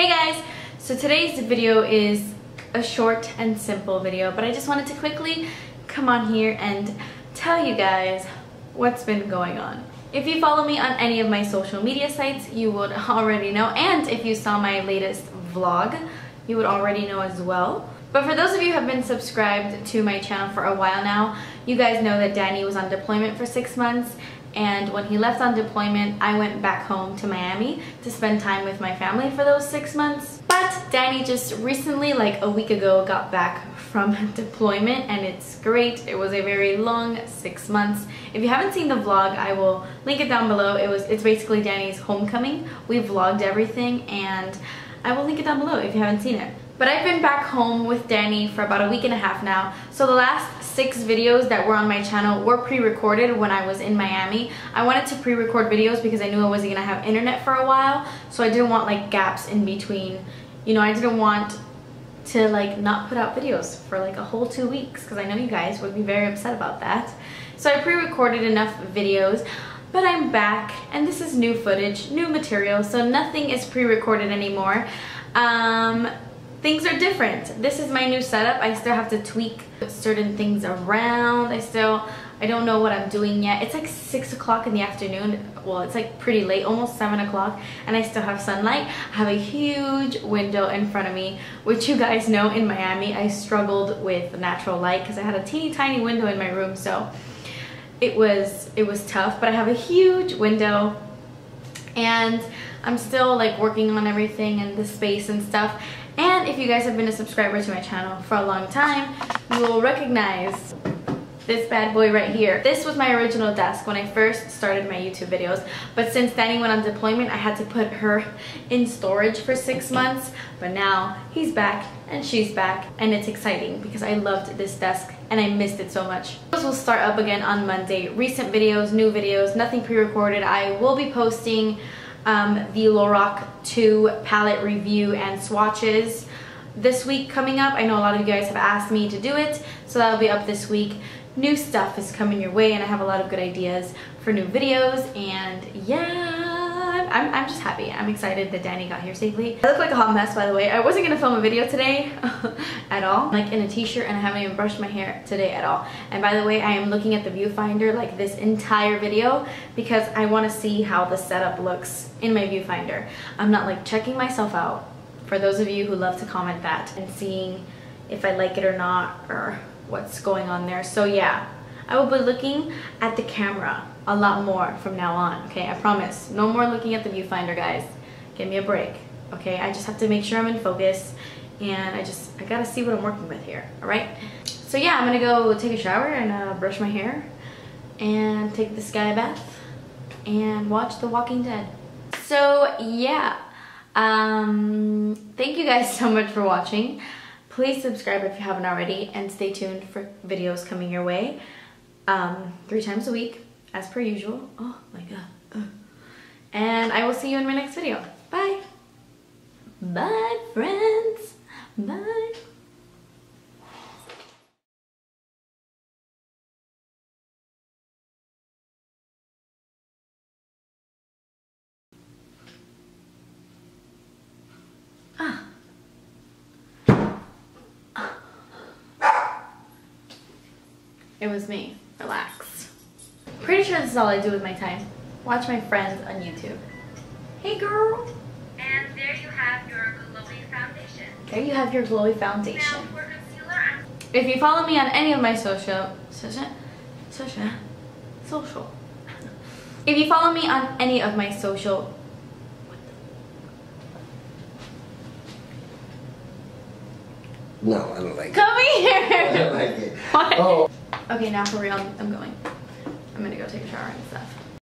Hey guys! So today's video is a short and simple video, but I just wanted to quickly come on here and tell you guys what's been going on. If you follow me on any of my social media sites, you would already know, and if you saw my latest vlog, you would already know as well. But for those of you who have been subscribed to my channel for a while now, you guys know that Danny was on deployment for six months and when he left on deployment, I went back home to Miami to spend time with my family for those six months. But Danny just recently, like a week ago, got back from deployment and it's great. It was a very long six months. If you haven't seen the vlog, I will link it down below. It was It's basically Danny's homecoming. We vlogged everything and I will link it down below if you haven't seen it. But I've been back home with Danny for about a week and a half now. So the last six videos that were on my channel were pre-recorded when I was in Miami. I wanted to pre-record videos because I knew I wasn't gonna have internet for a while. So I didn't want like gaps in between. You know, I didn't want to like not put out videos for like a whole two weeks because I know you guys would be very upset about that. So I pre-recorded enough videos but I'm back and this is new footage, new material, so nothing is pre-recorded anymore. Um, things are different. This is my new setup. I still have to tweak certain things around. I still, I don't know what I'm doing yet. It's like 6 o'clock in the afternoon. Well, it's like pretty late, almost 7 o'clock, and I still have sunlight. I have a huge window in front of me, which you guys know in Miami, I struggled with natural light because I had a teeny tiny window in my room, so it was, it was tough, but I have a huge window and I'm still like working on everything and the space and stuff and if you guys have been a subscriber to my channel for a long time, you will recognize this bad boy right here. This was my original desk when I first started my YouTube videos, but since Danny went on deployment, I had to put her in storage for six months, but now he's back and she's back, and it's exciting because I loved this desk and I missed it so much. Those will start up again on Monday. Recent videos, new videos, nothing pre-recorded. I will be posting um, the Lorac 2 palette review and swatches this week coming up. I know a lot of you guys have asked me to do it, so that'll be up this week. New stuff is coming your way and I have a lot of good ideas for new videos and yeah I'm, I'm just happy. I'm excited that Danny got here safely. I look like a hot mess, by the way. I wasn't gonna film a video today at all. like in a t-shirt and I haven't even brushed my hair today at all. And by the way, I am looking at the viewfinder like this entire video because I wanna see how the setup looks in my viewfinder. I'm not like checking myself out for those of you who love to comment that and seeing if I like it or not or what's going on there. So yeah, I will be looking at the camera a lot more from now on, okay? I promise. No more looking at the viewfinder, guys. Give me a break, okay? I just have to make sure I'm in focus and I just, I gotta see what I'm working with here, all right? So yeah, I'm gonna go take a shower and uh, brush my hair and take the sky bath and watch The Walking Dead. So yeah, um, thank you guys so much for watching. Please subscribe if you haven't already and stay tuned for videos coming your way um, three times a week as per usual. Oh my god. And I will see you in my next video. Bye. Bye, friends. Bye. Ah. It was me. Relax. Pretty sure this is all I do with my time. Watch my friends on YouTube. Hey girl! And there you have your glowy foundation. There you have your glowy foundation. If you follow me on any of my social, social, social, social. If you follow me on any of my social, No, I don't like come it. Come here. I don't like it. What? Oh. Okay, now for real, I'm going. I'm gonna go take a shower and stuff.